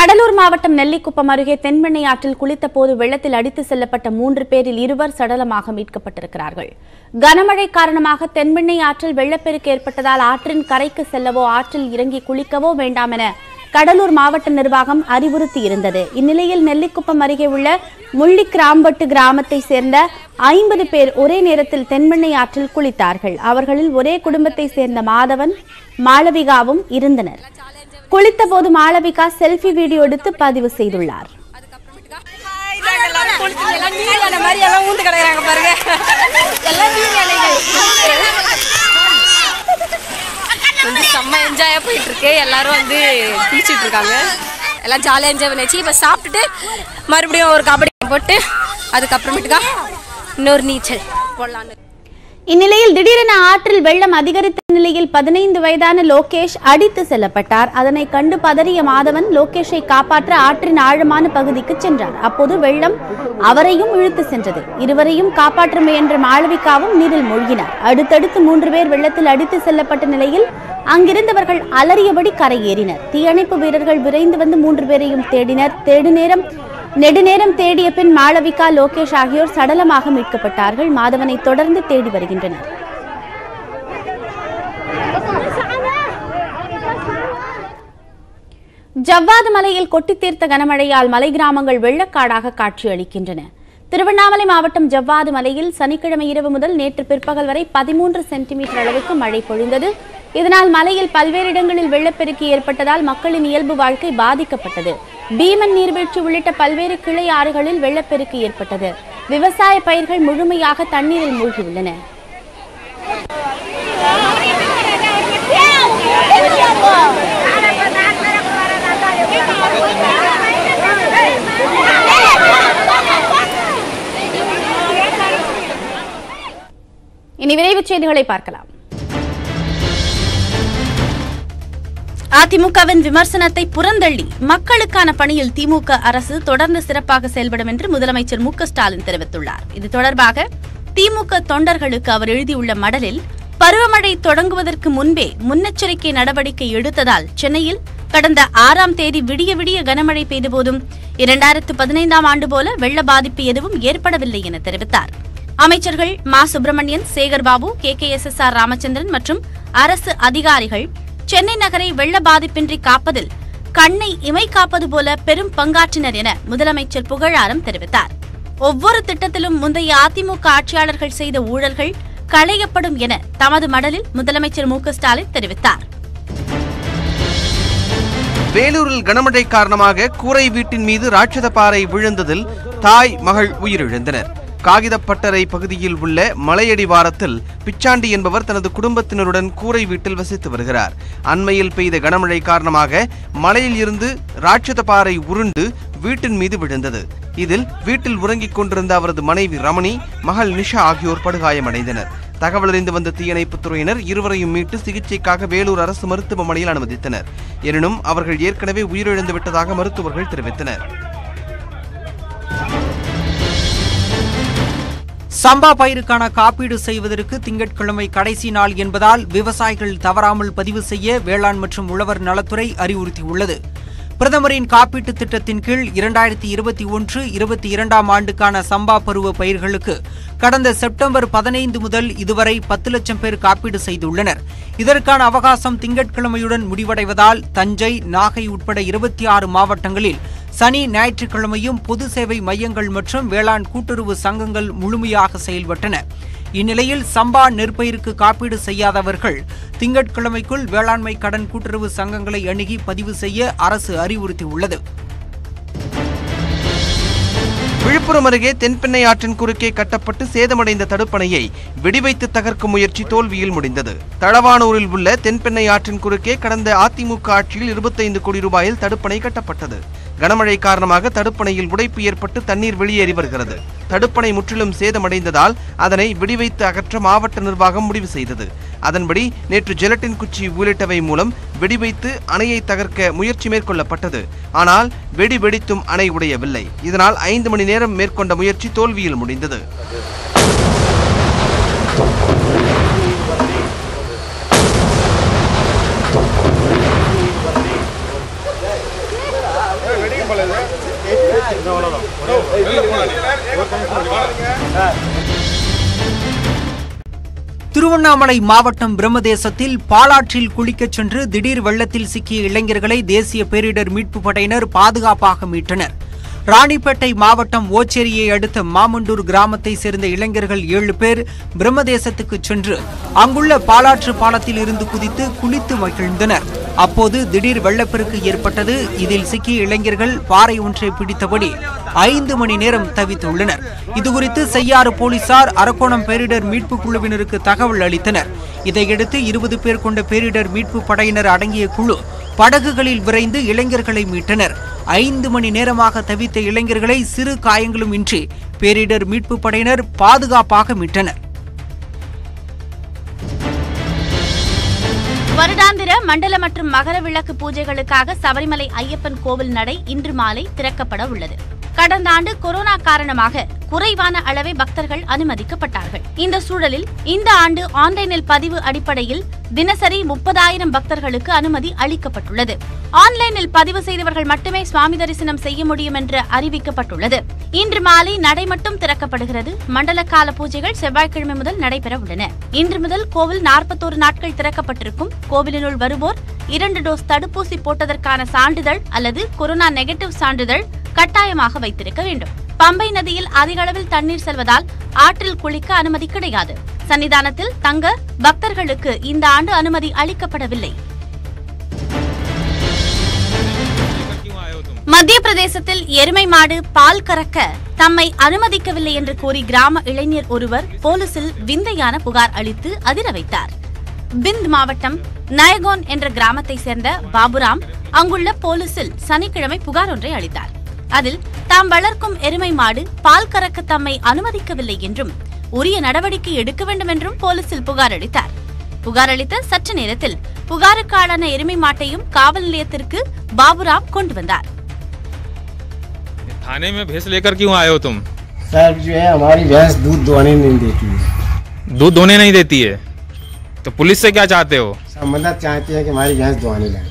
கடலூர் மாவட்டம் நெல்லிக்குப்பம் அருகே தென்பெண்ணை ஆற்றில் குளித்தபோது வெள்ளத்தில் அடித்து செல்லப்பட்ட மூன்று பேரில் இருவர் சடலமாக மீட்கப்பட்டிருக்கிறார்கள். கனமழை காரணமாக தென்பெண்ணை ஆற்றில் வெள்ளப்பெருக்கு ஏற்பட்டதால் ஆற்றின் கரைக்கு செல்லவோ ஆற்றில் இறங்கி குளிக்கவோ வேண்டாம் என கடலூர் மாவட்ட நிர்வாகம் அறிவுறுத்தி இருந்தது. இந்நிலையில் நெல்லிக்குப்பம் அருகே உள்ள முள்ளிக்கிராம்பட்டு கிராமத்தை சேர்ந்த ஐம்பது பேர் ஒரே நேரத்தில் தென்பெண்ணை ஆற்றில் குளித்தார்கள். அவர்களில் ஒரே குடும்பத்தை சேர்ந்த மாதவன் மாளவிகாவும் இருந்தனர். குளித்த போது மாளவிகா செல்ஃபி வீடியோ எடுத்து பதிவு செய்துள்ளார். எல்லாம் பாருங்க வந்து செம்ம என்ஜாயா போயிட்டு இருக்கு எல்லாரும் வந்து குளிச்சுட்டு இருக்காங்க எல்லாம் ஜாலியாக என்ஜாய் பண்ணியாச்சு. இப்போ சாப்பிட்டுட்டு மறுபடியும் ஒரு கபடி போட்டு அதுக்கப்புறமேட்டுக்கா இன்னொரு நீச்சல். போடலான்னு. இந்நிலையில் திடீரென ஆற்றில் வெள்ளம் அதிகரித்த நிலையில் பதினைந்து வயதான லோகேஷ் அடித்து செல்லப்பட்டார். அதனை கண்டு பதறிய மாதவன் லோகேஷை காப்பாற்ற ஆற்றின் ஆழமான பகுதிக்கு சென்றார். அப்போது வெள்ளம் அவரையும் இழுத்து சென்றது. இருவரையும் காப்பாற்ற முயன்ற மாளவிகாவும் நீரில் மூழ்கினார். அடுத்தடுத்து மூன்று பேர் வெள்ளத்தில் அடித்து செல்லப்பட்ட நிலையில் அங்கிருந்தவர்கள் அலறியபடி கரையேறினர். தீயணைப்பு வீரர்கள் விரைந்து வந்து மூன்று பேரையும் தேடினர். தேடு நேரம் நெடுநேரம் தேடிய பின் மாளவிகா லோகேஷ் ஆகியோர் சடலமாக மீட்கப்பட்டார்கள். மாதவனை தொடர்ந்து தேடி வருகின்றனர். ஜவ்வாது மலையில் கொட்டி தீர்த்த கனமழையால் மலை கிராமங்கள் வெள்ளக்காடாக காட்சியளிக்கின்றன. திருவண்ணாமலை மாவட்டம் ஜவ்வாது மலையில் சனிக்கிழமை இரவு முதல் நேற்று பிற்பகல் வரை பதிமூன்று சென்டிமீட்டர் அளவுக்கு மழை பொழிந்தது. இதனால் மலையில் பல்வேறு இடங்களில் வெள்ளப்பெருக்கு ஏற்பட்டதால் மக்களின் இயல்பு வாழ்க்கை பாதிக்கப்பட்டது. பீமன் நீர்வீழ்ச்சி உள்ளிட்ட பல்வேறு கிளை ஆறுகளில் வெள்ளப்பெருக்கு ஏற்பட்டது. விவசாய பயிர்கள் முழுமையாக தண்ணீரில் மூழ்கியுள்ளன. இனி விரைவுச் செய்திகளை பார்க்கலாம். அதிமுகவின் விமர்சனத்தை புறந்தள்ளி மக்களுக்கான பணியில் திமுக அரசு தொடர்ந்து சிறப்பாக செயல்படும் என்று முதலமைச்சர் மு ஸ்டாலின் தெரிவித்துள்ளார். இது தொடர்பாக திமுக தொண்டர்களுக்கு அவர் எழுதியுள்ள மடலில் பருவமழை தொடங்குவதற்கு முன்பே முன்னெச்சரிக்கை நடவடிக்கை எடுத்ததால் சென்னையில் கடந்த ஆறாம் தேதி விடிய விடிய கனமழை பெய்தபோதும் இரண்டாயிரத்து பதினைந்தாம் ஆண்டு போல வெள்ள பாதிப்பு எதுவும் ஏற்படவில்லை என தெரிவித்தார். அமைச்சர்கள் Ma. Subramanian Sekarbabu K. K. S. S. R. Ramachandran மற்றும் அரசு அதிகாரிகள் சென்னை நகரை வெள்ள பாதிப்பின்றி காப்பதில் கண்ணை இமை காப்பது போல பெரும் பங்காற்றினர் என முதலமைச்சர் புகழாரம் தெரிவித்தார். ஒவ்வொரு திட்டத்திலும் முந்தைய அதிமுக ஆட்சியாளர்கள் செய்த ஊழல்கள் களையப்படும் என தமது மடலில் முதலமைச்சர் மு. ஸ்டாலின் தெரிவித்தார். வேலூரில் கனமழை காரணமாக கூரை வீட்டின் மீது ராட்சத பாறை விழுந்ததில் தாய் மகள் உயிரிழந்தனர். காகிதப்பட்டறை பகுதியில் உள்ள மலையடிவாரத்தில் பிச்சாண்டி என்பவர் தனது குடும்பத்தினருடன் கூரை வீட்டில் வசித்து வருகிறார். அண்மையில் பெய்த கனமழை காரணமாக மலையில் இருந்து ராட்சத பாறை உருண்டு வீட்டின் மீது விழுந்தது. இதில் வீட்டில் உறங்கிக் கொண்டிருந்த அவரது மனைவி ரமணி மகள் நிஷா ஆகியோர் படுகாயமடைந்தனர். தகவல் அறிந்து வந்த தீயணைப்புத் துறையினர் இருவரையும் மீட்டு சிகிச்சைக்காக வேலூர் அரசு மருத்துவமனையில் அனுமதித்தனர். எனினும் அவர்கள் ஏற்கனவே உயிரிழந்து விட்டதாக மருத்துவர்கள் தெரிவித்தனர். சம்பா பயிருக்கான காப்பீடு செய்வதற்கு திங்கட்கிழமை கடைசி நாள் என்பதால் விவசாயிகள் தவறாமல் பதிவு செய்ய வேளாண் மற்றும் உழவர் நலத்துறை அறிவுறுத்தியுள்ளது. பிரதமரின் காப்பீட்டுத் திட்டத்தின் கீழ் இரண்டாயிரத்தி இருபத்தி ஒன்று இருபத்தி இரண்டாம் ஆண்டுக்கான சம்பா பருவ பயிர்களுக்கு கடந்த செப்டம்பர் பதினைந்து முதல் இதுவரை பத்து லட்சம் பேர் காப்பீடு செய்துள்ளனர். இதற்கான அவகாசம் திங்கட்கிழமையுடன் முடிவடைவதால் தஞ்சை நாகை உட்பட இருபத்தி ஆறு மாவட்டங்களில் சனி ஞாயிற்றுக்கிழமையும் பொது சேவை மையங்கள் மற்றும் வேளாண் கூட்டுறவு சங்கங்கள் முழுமையாக செயல்பட்டன. இந்நிலையில் சம்பா நெற்பயிருக்கு காப்பீடு செய்யாதவர்கள் திங்கட்கிழமைக்குள் வேளாண்மை கடன் கூட்டுறவு சங்கங்களை அணுகி பதிவு செய்ய அரசு அறிவுறுத்தியுள்ளது. விழுப்புரம் அருகே தென்பெண்ணை ஆற்றின் குறுக்கே கட்டப்பட்டு சேதமடைந்த தடுப்பணையை வெடிவைத்து தகர்க்கும் முயற்சி தோல்வியில் முடிந்தது. தளவானூரில் உள்ள தென்பெண்ணை ஆற்றின் குறுக்கே கடந்த அதிமுக ஆட்சியில் இருபத்தைந்து கோடி ரூபாயில் தடுப்பணை கட்டப்பட்டது. கனமழை காரணமாக தடுப்பணையில் உடைப்பு ஏற்பட்டு தண்ணீர் வெளியேறி வருகிறது. தடுப்பணை முற்றிலும் சேதமடைந்ததால் அதனை வெடிவைத்து அகற்ற மாவட்ட நிர்வாகம் முடிவு செய்தது. அதன்படி நேற்று ஜெலட்டின் குச்சி உள்ளிட்டவை மூலம் வெடிவைத்து அணையை தகர்க்க முயற்சி மேற்கொள்ளப்பட்டது. ஆனால் வெடி வெடித்தும் அணை உடையவில்லை. இதனால் ஐந்து மணி நேரம் மேற்கொண்ட முயற்சி தோல்வியில் முடிந்தது. திருவண்ணாமலை மாவட்டம் பிரம்மதேசத்தில் பாலாற்றில் குளிக்கச் சென்று திடீர் வெள்ளத்தில் சிக்கிய இளைஞர்களை தேசிய பேரிடர் மீட்புப் படையினர் பாதுகாப்பாக மீட்டனர். ராணிப்பேட்டை மாவட்டம் ஓச்சேரியை அடுத்த மாமண்டூர் கிராமத்தை சேர்ந்த இளைஞர்கள் ஏழு பேர் பிரம்மதேசத்துக்கு சென்று அங்குள்ள பாலாற்று பாலத்தில் இருந்து குதித்து குளித்து மகிழ்ந்தனர். அப்போது திடீர் வெள்ளப்பெருக்கு ஏற்பட்டது. இதில் சிக்கிய இளைஞர்கள் பாறை ஒன்றை பிடித்தபடி ஐந்து மணி நேரம் தவித்துள்ளனர் இதுகுறித்து செய்யாறு போலீசார் அரக்கோணம் பேரிடர் மீட்பு குழுவினருக்கு தகவல் அளித்தனர். இதையடுத்து இருபது பேர் கொண்ட பேரிடர் மீட்பு படையினர் அடங்கிய குழு படகுகளில் விரைந்து இளைஞர்களை மீட்டனர். ஐந்து மணி நேரமாக தவித்த இளைஞர்களை சிறு காயங்களும் இன்றி பேரிடர் மீட்பு படையினர் பாதுகாப்பாக மீட்டனர். வருடாந்திர மண்டல மற்றும் மகர விளக்கு பூஜைகளுக்காக சபரிமலை ஐயப்பன் கோவில் நடை இன்று மாலை திறக்கப்பட உள்ளது. கடந்த ஆண்டு கொரோனா காரணமாக குறைவான அளவே பக்தர்கள் அனுமதிக்கப்பட்டார்கள். இந்த சூழலில் இந்த ஆண்டு ஆன்லைனில் பதிவு அடிப்படையில் தினசரி முப்பதாயிரம் பக்தர்களுக்கு அனுமதி அளிக்கப்பட்டுள்ளது. ஆன்லைனில் பதிவு செய்தவர்கள் மட்டுமே சுவாமி தரிசனம் செய்ய முடியும் என்று அறிவிக்கப்பட்டுள்ளது. இன்று மாலை நடை மட்டும் திறக்கப்படுகிறது. மண்டல கால பூஜைகள் செவ்வாய்க்கிழமை முதல் நடைபெற உள்ளன. இன்று முதல் கோவில் நாற்பத்தோரு நாட்கள் திறக்கப்பட்டிருக்கும். கோவிலினுள் வருவோர் இரண்டு டோஸ் தடுப்பூசி போட்டதற்கான சான்றிதழ் அல்லது கொரோனா நெகட்டிவ் சான்றிதழ் கட்டாயமாக வைத்திருக்க வேண்டும். பம்பை நதியில் அதிக அளவில் தண்ணீர் செல்வதால் ஆற்றில் குளிக்க அனுமதி கிடையாது. சன்னிதானத்தில் தங்க பக்தர்களுக்கு இந்த ஆண்டு அனுமதி அளிக்கப்படவில்லை. மத்திய பிரதேசத்தில் எருமை மாடு பால் கறக்க தம்மை அனுமதிக்கவில்லை என்று கூறி கிராம இளைஞர் ஒருவர் போலீசில் விந்தையான புகார் அளித்து அதிர வைத்தார். பிந்த் மாவட்டம் நயகோன் என்ற கிராமத்தை சேர்ந்த பாபுராம் அங்குள்ள போலீசில் சனிக்கிழமை புகார் ஒன்றை அளித்தார். அதில் தாம் வளர்க்கும் எருமை மாடு பால் கறக்க தம்மை அனுமதிக்கவில்லை என்றும் உரிய நடவடிக்கை எடுக்க வேண்டும் என்றும் போலீசில் புகார் அளித்தார் புகார் அளித்த சற்று நேரத்தில் புகாருக்கு ஆளான எருமை மாட்டையும் காவல் நிலையத்திற்கு பாபுராம் கொண்டு வந்தார் थाने में भैंस लेकर क्यों आए हो तुम सर जो है हमारी भैंस दूध दोने नहीं देती है दूध दोने नहीं देती है तो पुलिस से क्या चाहते हो सब मदद चाहते हैं कि हमारी भैंस दुआने लगे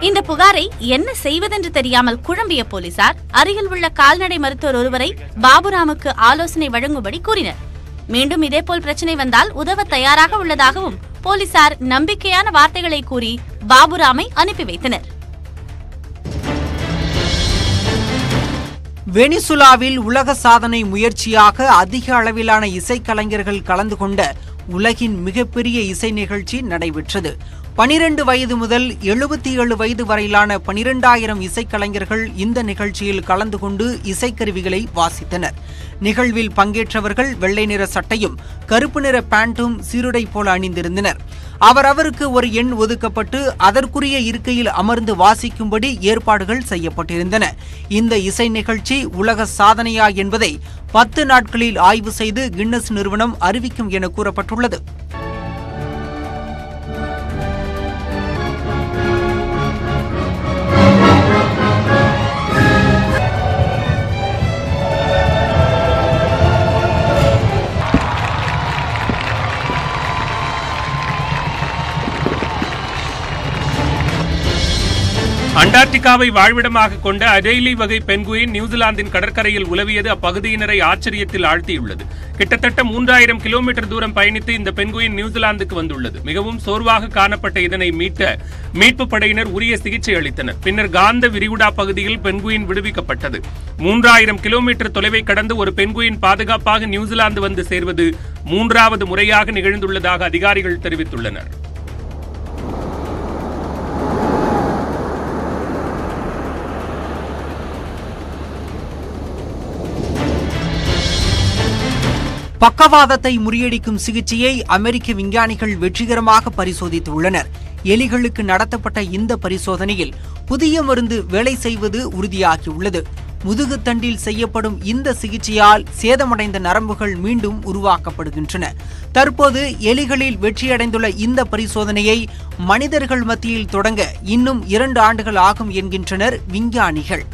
இந்த புகாரை என்ன செய்வதென்று தெரியாமல் குழம்பிய போலீசார் அருகில் உள்ள கால்நடை மருத்துவர் ஒருவரை பாபுராமுக்கு ஆலோசனை வழங்கும்படி கூறினர். மீண்டும் இதேபோல் பிரச்சனை வந்தால் உதவ தயாராக உள்ளதாகவும் போலீசார் நம்பிக்கையான வார்த்தைகளை கூறி பாபுராமை அனுப்பி வைத்தனர். வெனிசுலாவில் உலக சாதனை முயற்சியாக அதிக அளவிலான இசைக்கலைஞர்கள் கலந்து கொண்ட உலகின் மிகப்பெரிய இசை நிகழ்ச்சி நடைபெற்றது. பனிரெண்டு வயது முதல் எழுபத்தி ஏழு வயது வரையிலான பனிரெண்டாயிரம் இசைக்கலைஞர்கள் இந்த நிகழ்ச்சியில் கலந்து கொண்டு இசைக்கருவிகளை வாசித்தனர். நிகழ்வில் பங்கேற்றவர்கள் வெள்ளை நிற சட்டையும் கருப்பு நிற பேண்டும் சீருடை போல அணிந்திருந்தனர். அவரவருக்கு ஒரு எண் ஒதுக்கப்பட்டு அதற்குரிய இருக்கையில் அமர்ந்து வாசிக்கும்படி ஏற்பாடுகள் செய்யப்பட்டிருந்தன. இந்த இசை நிகழ்ச்சி உலக சாதனையா என்பதை பத்து நாட்களில் ஆய்வு செய்து கின்னஸ் நிறுவனம் அறிவிக்கும் என கூறப்பட்டுள்ளது. அண்டார்டிகாவை வாழ்விடமாக கொண்ட அடெய்லி வகை பென்குயின் நியூசிலாந்தின் கடற்கரையில் உலவியது அப்பகுதியினரை ஆச்சரியத்தில் ஆழ்த்தியுள்ளது. கிட்டத்தட்ட மூன்றாயிரம் கிலோமீட்டர் தூரம் பயணித்து இந்த பென்குயின் நியூசிலாந்துக்கு வந்துள்ளது. மிகவும் சோர்வாக காணப்பட்ட இதனை மீட்ட மீட்பு படையினர் உரிய சிகிச்சை அளித்தனர். பின்னர் காந்த விரிகுடா பகுதியில் பென்குயின் விடுவிக்கப்பட்டது. மூன்றாயிரம் கிலோமீட்டர் தொலைவை கடந்து ஒரு பென்குயின் பாதுகாப்பாக நியூசிலாந்து வந்து சேர்வது மூன்றாவது முறையாக நிகழ்ந்துள்ளதாக அதிகாரிகள் தெரிவித்துள்ளனர். பக்கவாதத்தை முறியடிக்கும் சிகிச்சையை அமெரிக்க விஞ்ஞானிகள் வெற்றிகரமாக பரிசோதித்துள்ளனர். எலிகளுக்கு நடத்தப்பட்ட இந்த பரிசோதனையில் புதிய மருந்து வேலை செய்வது உறுதியாகியுள்ளது. முதுகுத்தண்டில் செய்யப்படும் இந்த சிகிச்சையால் சேதமடைந்த நரம்புகள் மீண்டும் உருவாக்கப்படுகின்றன. தற்போது எலிகளில் வெற்றியடைந்துள்ள இந்த பரிசோதனையை மனிதர்கள் மத்தியில் தொடங்க இன்னும் இரண்டு ஆண்டுகள் ஆகும் என்கின்றனர் விஞ்ஞானிகள்.